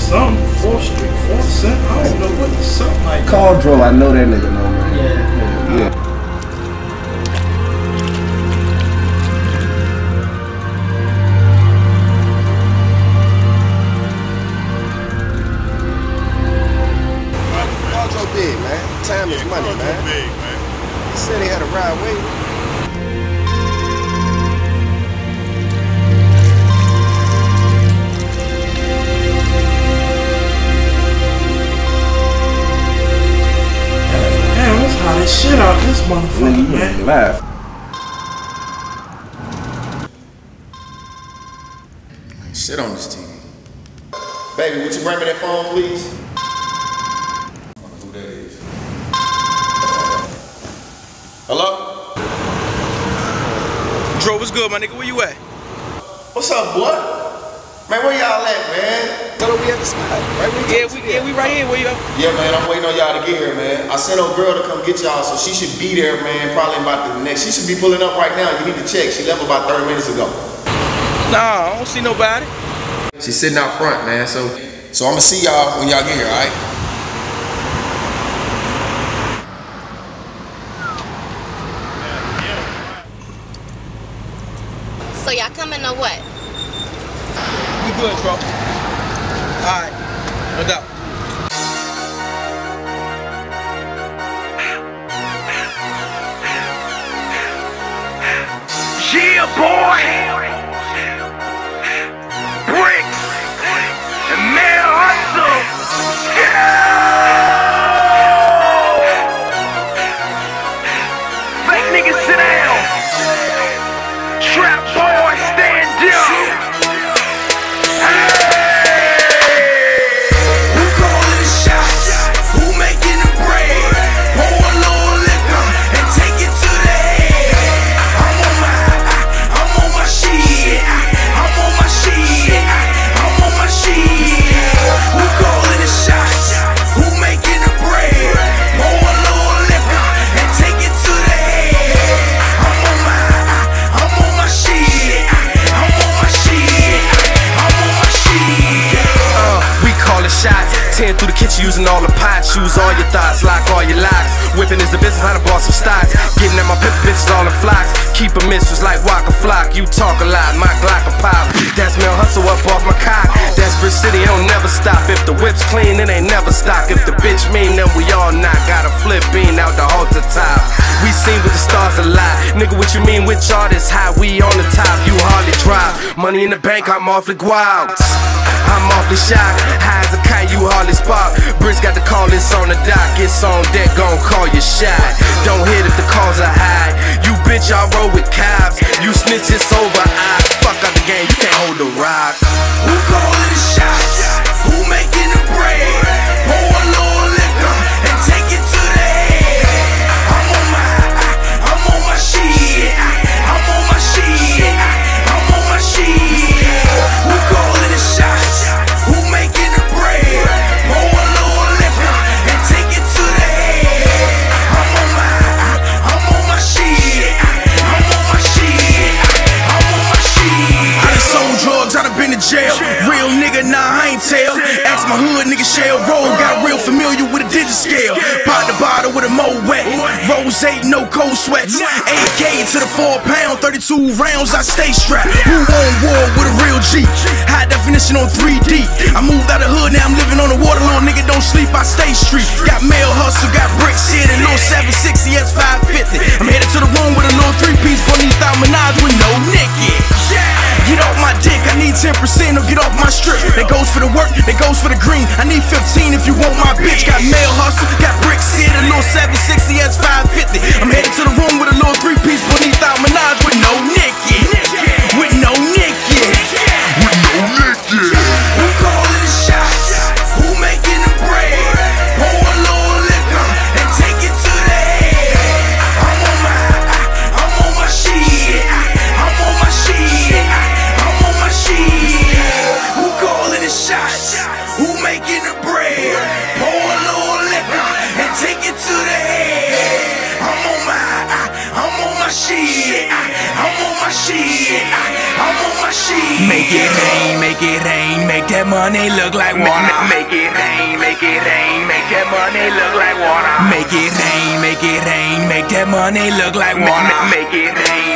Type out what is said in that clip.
something, 4th Street, 4th Cent. I don't know what the something like. Call Dro, I know that nigga know me. Motherfucker, you man. laugh. Shit on this TV. Baby, would you bring me that phone, please? Who that is. Hello? Dro, what's good, my nigga? Where you at? What's up, boy? Man, where y'all at, man? Tell her we at the spot. Right where you Yeah, we us yeah we right here. Where you at? Yeah, man, I'm waiting on y'all to get here, man. I sent old girl to come get y'all, so she should be there, man, probably about the next. She should be pulling up right now. You need to check. She left about 30 minutes ago. Nah, I don't see nobody. She's sitting out front, man. So, so I'm gonna see y'all when y'all get here, all right? So y'all coming or what? We good, bro. All right, no doubt. Yeah, boy. Bricks and Mal Hustle. Yeah. Fake niggas sit down. Shots. Ten through the kitchen using all the pot. Shoes all your thoughts, lock all your locks. Whipping is the business, I done bought some stocks. Getting at my pimp bitches all in flocks. Keep a mistress like Waka Flock. You talk a lot, my Glock a pop. That's Mal Hustle up off my cock. Desperate City don't never stop. If the whip's clean, it ain't never stock. If the bitch mean, then we all not. Got a flip bean out the halter top. We seen with the stars a lot. Nigga, what you mean with y'all this high? We on the top, you hardly drop. Money in the bank, I'm awfully wild. I'm awfully shocked. High as a kite, you hardly spot. Brits got the call, it's on the dock. It's on deck, gon' call your shot. Don't hit if the calls are high. You bitch, I roll with cops. You snitch, it's over. I fuck game, you can't hold the rock. Who calling the shots? Been to jail. Real nigga, nah, I ain't tell. Ask my hood, nigga, shell roll. Got real familiar with a digit scale. Pot the bottle with a mo wet. Rose 8, no cold sweats. 8K to the 4 pound, 32 rounds, I stay strapped. Who on war with a real G? High definition on 3D. I moved out of hood, now I'm living on the water. Little nigga don't sleep, I stay street. Got Mal Hustle, got bricks here, and little 760 S550. I'm 10% or get off my strip. That goes for the work, that goes for the green. I need 15 if you want my bitch. Got Mal Hustle, got bricks here, a little 760 S550. I'm headed to the my shit. I'm on my shit. Make it rain, make it rain, make that money look like water. Make it rain, make it rain, make that money look like water. Make it rain, make it rain, make that money look like water. Make it rain.